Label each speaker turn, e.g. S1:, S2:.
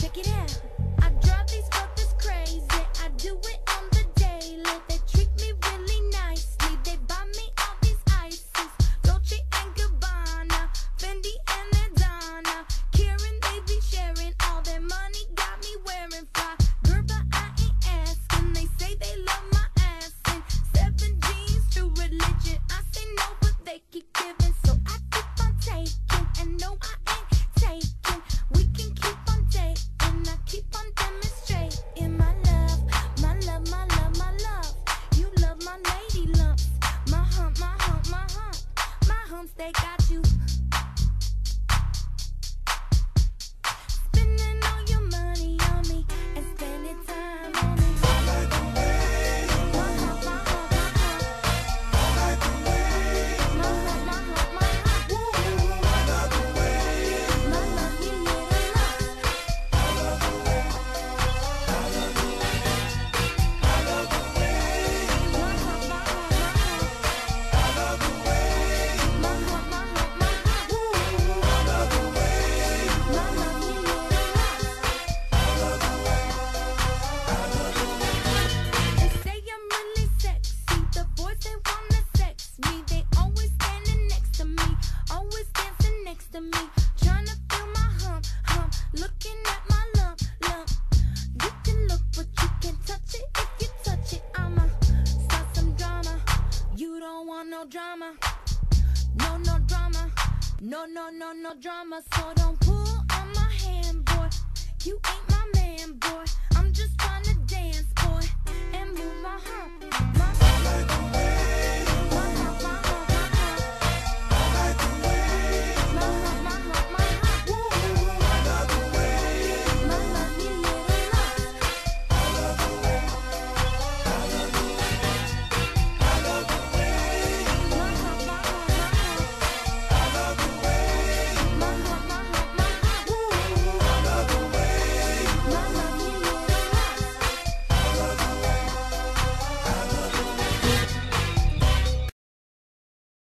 S1: Check it out. I drive these. they got you. no drama. No, no drama. No, no, no, no drama. So don't pull on my hand, boy. You ain't.